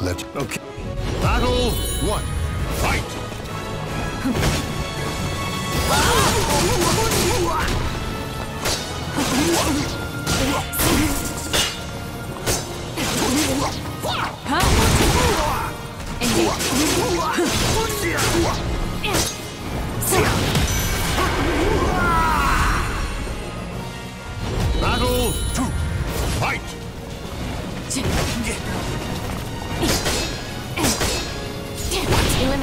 Fight! Okay. Battle one. Fight! Battle two. Fight!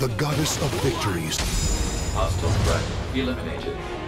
The goddess of victories. Hostile threat eliminated.